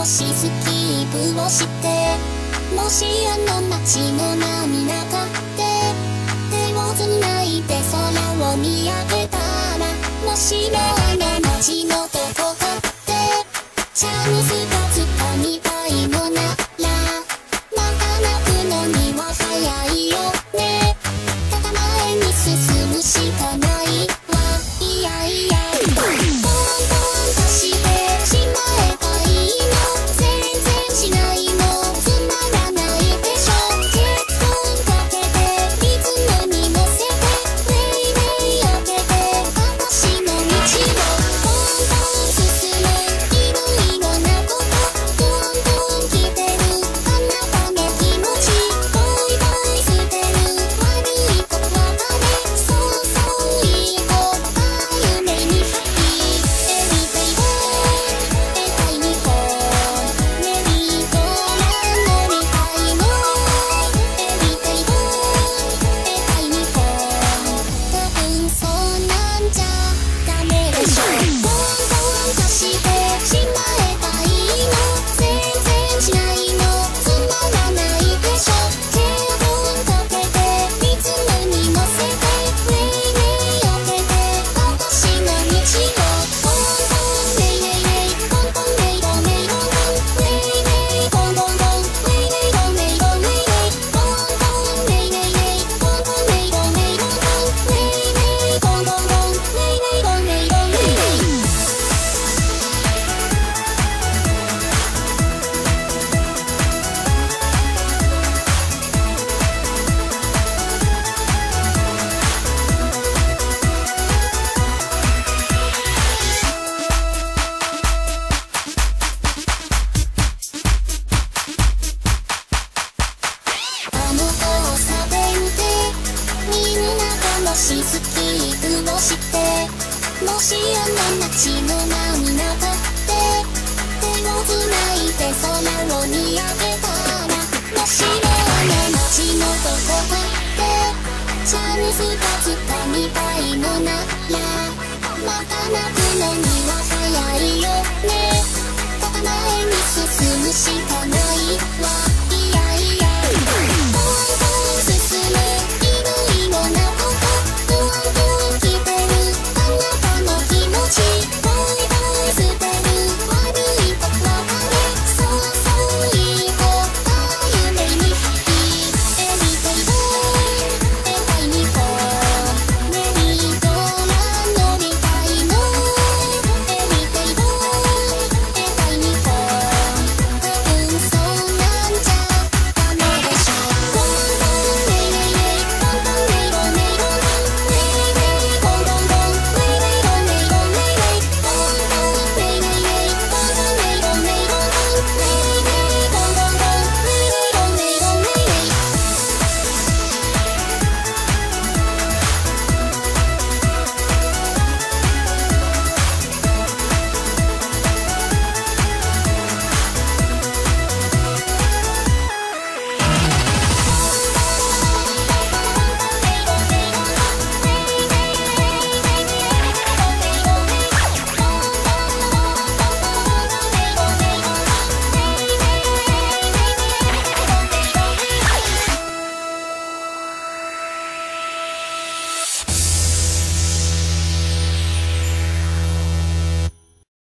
もしスキープをしてもしあの街の涙なかって手をつないで空を見上げたらもしもあの街のどこかってチャンス Sorry. してもしあんな街の真んっで手をつないで空を見上げたらもしもの街のどこかでチャンスがつかみたいのならまた泣くのには早いよね前に進むしかないわ